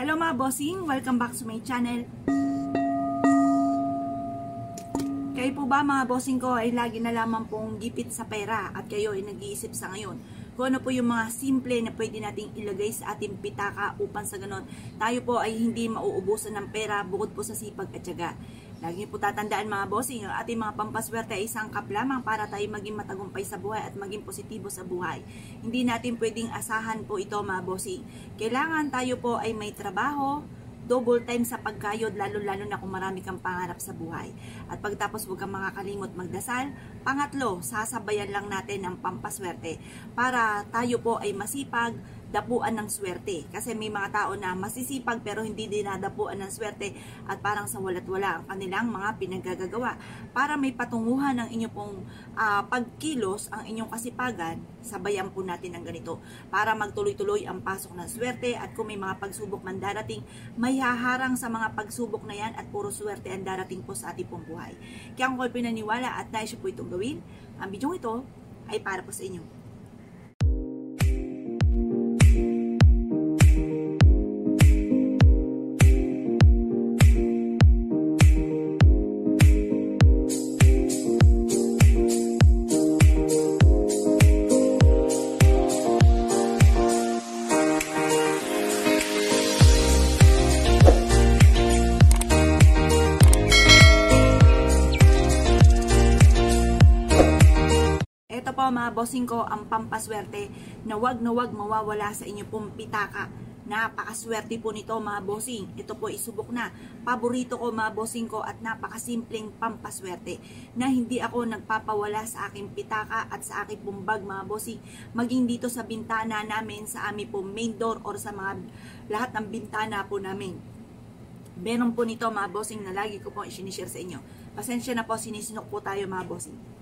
Hello mga bossing, welcome back to my channel. Kayo po ba mga bossing ko ay lagi na lamang pong gipit sa pera at kayo ay nag-iisip sa ngayon kung ano po yung mga simple na pwede nating ilagay sa ating pitaka upang sa ganon tayo po ay hindi mauubusan ng pera bukod po sa sipag at tiyaga. Lagi po tatandaan mga bossing, ang ating mga pampaswerte ay isang kap lamang para tayo maging matagumpay sa buhay at maging positibo sa buhay. Hindi natin pwedeng asahan po ito mga bossing. Kailangan tayo po ay may trabaho, double time sa pagkayod, lalo-lalo na kung marami kang pangarap sa buhay. At pagtapos huwag kang makakalimot magdasal. Pangatlo, sasabayan lang natin ang pampaswerte para tayo po ay masipag, dapuan ng swerte. Kasi may mga tao na masisipag pero hindi dinadapuan ng swerte at parang sa walat wala ang kanilang mga pinaggagawa. Para may patunguhan ng inyong pong uh, pagkilos, ang inyong kasipagan, sabayan po natin ng ganito. Para magtuloy-tuloy ang pasok ng swerte at kung may mga pagsubok man darating, may haharang sa mga pagsubok na yan at puro swerte ang darating po sa ating pong buhay. Kaya kung pinaniwala at nais po itong gawin, ang bidyong ito ay para po sa inyo. Po mga bossing ko ang pampaswerte na wag na wag mawawala sa inyo pong pitaka. Napakaswerte po nito mga bossing. Ito po isubok na. Paborito ko mga bossing ko at napakasimpleng pampaswerte na hindi ako nagpapawala sa aking pitaka at sa aking pong bag mga bossing. Maging dito sa bintana namin sa aming pong main door or sa mga lahat ng bintana po namin. Meron po nito mga bossing na lagi ko po isinishare sa inyo. Pasensya na po, sinisinok po tayo mga bossing.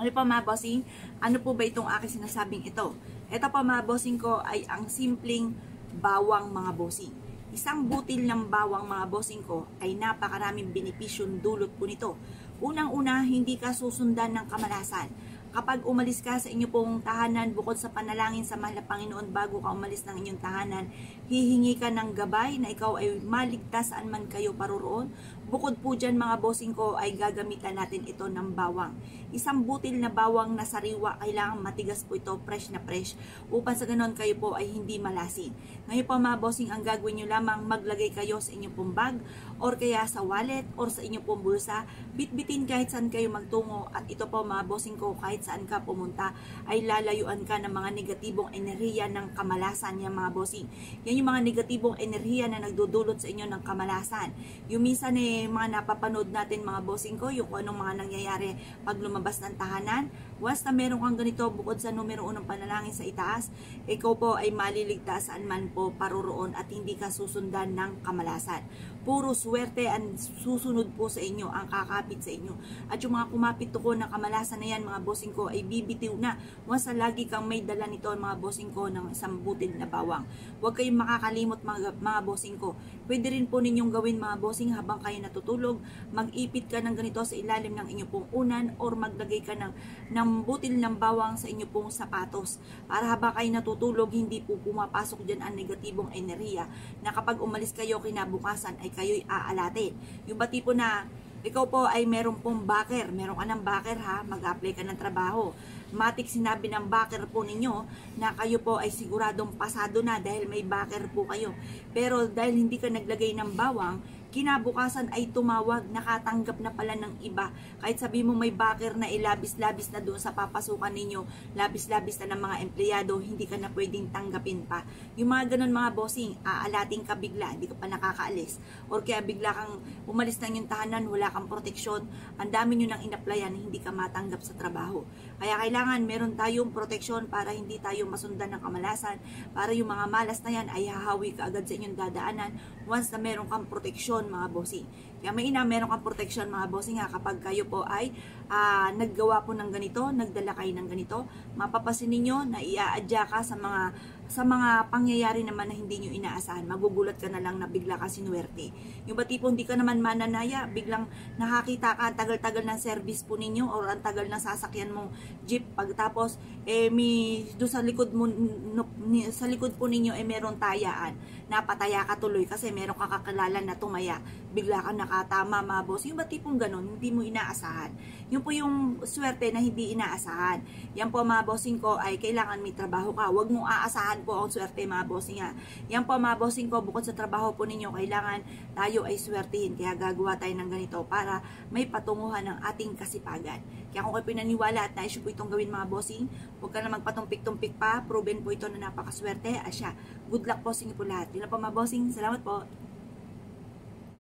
Ano po mga bossing? Ano po ba itong aking sinasabing ito? Ito po mga bossing ko ay ang simpleng bawang mga bossing. Isang butil ng bawang mga bossing ko ay napakaraming benepisyon dulot po nito. Unang-una, hindi ka susundan ng kamalasan kapag umalis ka sa inyo pong tahanan, bukod sa panalangin sa mahal na Panginoon bago ka umalis ng inyong tahanan, hihingi ka ng gabay na ikaw ay maligtas saan man kayo paroroon. Bukod po dyan mga bossing ko ay gagamitan natin ito ng bawang. Isang butil na bawang na sariwa, kailangan matigas po ito, fresh na fresh, upang sa ganon kayo po ay hindi malasin. Ngayon po mga bossing, ang gagawin nyo lamang maglagay kayo sa inyong pong bag, or kaya sa wallet, or sa inyong pong bulsa, bitbitin kahit saan kayo magtungo, at ito po mga bossing ko, kahit saan ka pumunta, ay lalayuan ka ng mga negatibong enerhiya ng kamalasan niya mga bossing. Yan yung mga negatibong enerhiya na nagdudulot sa inyo ng kamalasan. Yung minsan eh, mga napapanood natin mga bossing ko, yung kung anong mga nangyayari pag lumabas ng tahanan. Once na meron kang ganito, bukod sa numero unong panalangin sa itaas, ikaw po ay maliligtas saan man po paroroon at hindi ka susundan ng kamalasan. Puro swerte ang susunod po sa inyo, ang kakapit sa inyo. At yung mga kumapit ko ng kamalasan na yan, mga bossing ko, ay bibitiw na. Once lagi kang may dala nito, mga bossing ko, ng isang butil na bawang. Huwag kayong makakalimot, mga, mga bossing ko. Pwede rin po ninyong gawin, mga bossing, habang kayo na natutulog, mag-ipit ka ng ganito sa ilalim ng inyong pong unan or maglagay ka ng, ng butil ng bawang sa inyong pong sapatos. Para habang kayo natutulog, hindi po pumapasok dyan ang negatibong enerhiya na kapag umalis kayo kinabukasan ay kayo'y aalatin. Yung bati po na ikaw po ay meron pong backer, meron ka ng backer ha, mag-apply ka ng trabaho. Matik sinabi ng backer po ninyo na kayo po ay siguradong pasado na dahil may backer po kayo. Pero dahil hindi ka naglagay ng bawang, kinabukasan ay tumawag, nakatanggap na pala ng iba. Kahit sabi mo may backer na ilabis-labis na doon sa papasukan ninyo, labis-labis na ng mga empleyado, hindi ka na pwedeng tanggapin pa. Yung mga ganun mga bossing, aalating ka bigla, hindi ka pa nakakaalis. Or kaya bigla kang umalis ng yung tahanan, wala kang proteksyon, ang dami nyo nang inaplayan, hindi ka matanggap sa trabaho. Kaya kailangan meron tayong proteksyon para hindi tayo masundan ng kamalasan, para yung mga malas na yan ay hahawi ka agad sa inyong dadaanan once na meron kang proteksyon protection mga bossing. Kaya may ina, meron kang protection mga bossing ha kapag kayo po ay uh, naggawa po ng ganito, nagdala kayo ng ganito, mapapasin ninyo na iaadya ka sa mga sa mga pangyayari naman na hindi nyo inaasahan. Magugulat ka na lang na bigla ka sinuwerte. Yung ba tipo hindi ka naman mananaya, biglang nakakita ka, tagal-tagal ng service po ninyo or ang tagal ng sasakyan mong jeep. Pagtapos, eh, may, do sa likod mo, no, sa likod po ninyo, eh, meron tayaan napataya ka tuloy kasi meron ka kakilala na tumaya, bigla ka nakatama mga bossing. Yung ba tipong ganun, hindi mo inaasahan. Yun po yung swerte na hindi inaasahan. Yan po mga bossing ko ay kailangan may trabaho ka. Huwag mong aasahan po ang swerte mga bossing ha. Yan po mga bossing ko, bukod sa trabaho po ninyo, kailangan tayo ay swertihin. Kaya gagawa tayo ng ganito para may patunguhan ng ating kasipagan. Kaya kung kayo pinaniwala at nais po itong gawin mga bossing, huwag ka na magpatumpik-tumpik pa. Proven po ito na napakaswerte. Asya, good luck po sa po lahat. Yun na po mga bossing. Salamat po.